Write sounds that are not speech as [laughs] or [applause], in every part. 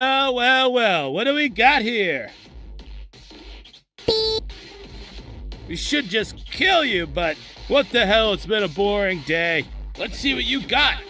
Well, well, well, what do we got here? We should just kill you, but what the hell, it's been a boring day. Let's see what you got.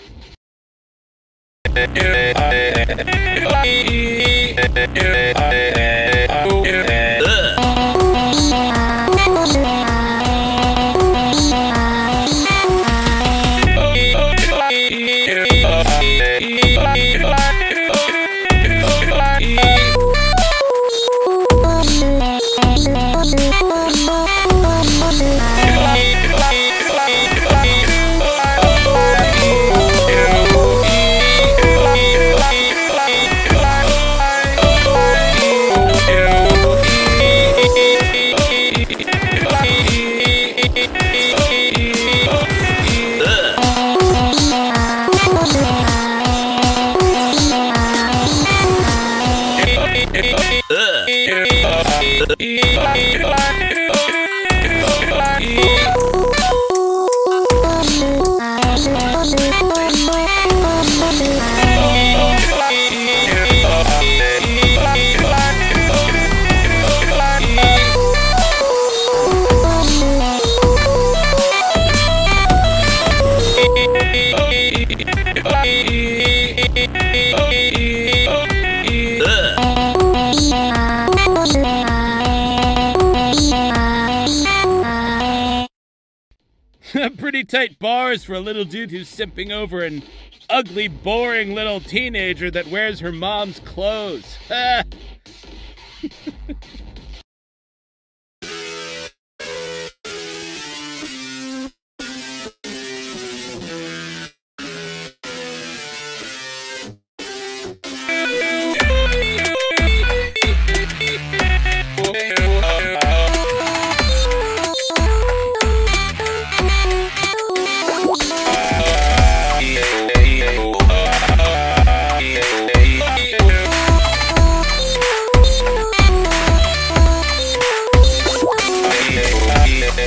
Tight bars for a little dude who's simping over an ugly, boring little teenager that wears her mom's clothes. [laughs]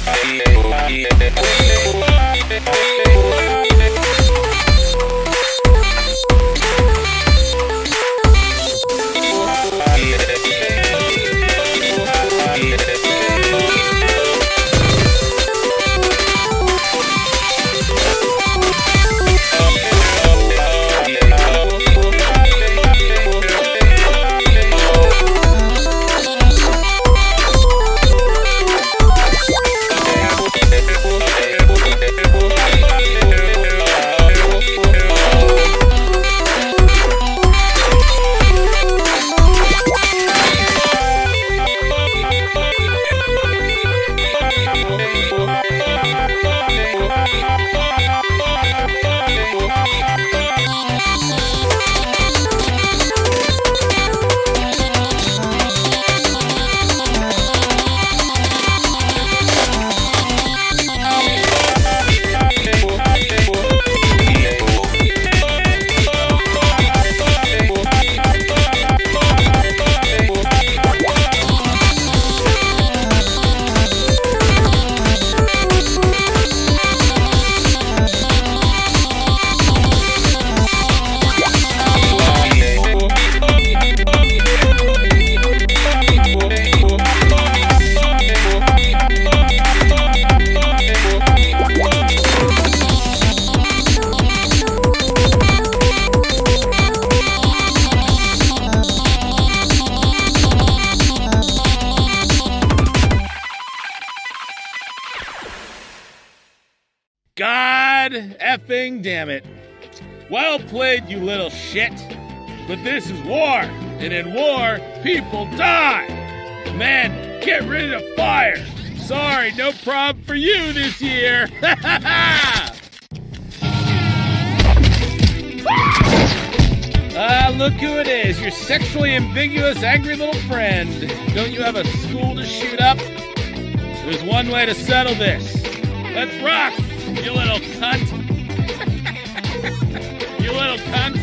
yeah. God effing damn it. Well played, you little shit. But this is war, and in war, people die. Man, get rid of fire. Sorry, no problem for you this year. [laughs] Ah, look who it is, your sexually ambiguous, angry little friend. Don't you have a school to shoot up? There's one way to settle this. Let's rock, you little cunt. you little cunt.